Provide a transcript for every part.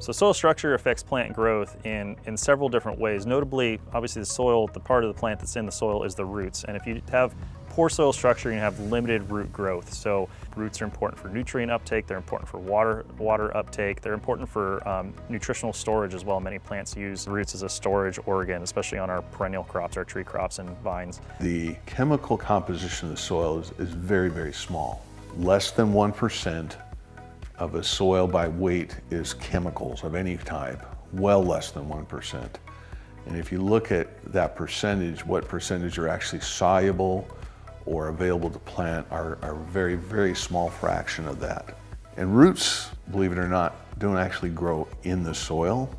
So soil structure affects plant growth in, in several different ways. Notably, obviously the soil, the part of the plant that's in the soil is the roots. And if you have poor soil structure, you have limited root growth. So roots are important for nutrient uptake, they're important for water, water uptake, they're important for um, nutritional storage as well. Many plants use roots as a storage organ, especially on our perennial crops, our tree crops and vines. The chemical composition of the soil is, is very, very small. Less than 1% of a soil by weight is chemicals of any type, well less than 1%. And if you look at that percentage, what percentage are actually soluble or available to plant are, are a very, very small fraction of that. And roots, believe it or not, don't actually grow in the soil.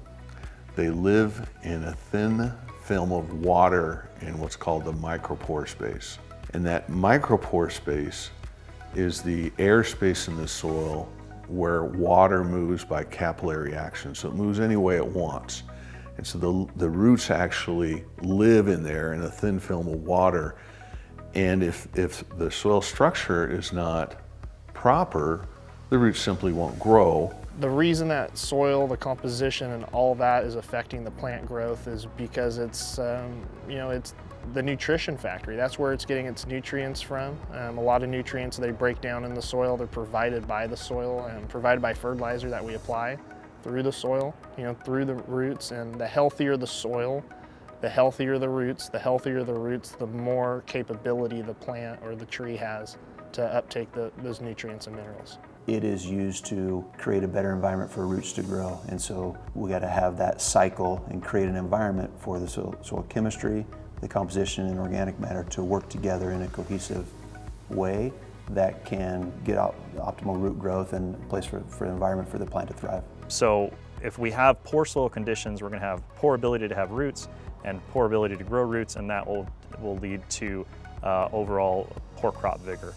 They live in a thin film of water in what's called the micropore space. And that micropore space is the air space in the soil where water moves by capillary action. So it moves any way it wants. And so the, the roots actually live in there in a thin film of water. And if, if the soil structure is not proper, the roots simply won't grow. The reason that soil, the composition, and all that is affecting the plant growth is because it's, um, you know, it's the nutrition factory. That's where it's getting its nutrients from. Um, a lot of nutrients they break down in the soil. They're provided by the soil and provided by fertilizer that we apply through the soil, you know, through the roots. And the healthier the soil, the healthier the roots. The healthier the roots, the more capability the plant or the tree has to uptake the, those nutrients and minerals. It is used to create a better environment for roots to grow. And so we got to have that cycle and create an environment for the soil, soil chemistry, the composition and organic matter to work together in a cohesive way that can get out optimal root growth and place for, for an environment for the plant to thrive. So if we have poor soil conditions, we're going to have poor ability to have roots and poor ability to grow roots, and that will, will lead to uh, overall poor crop vigor.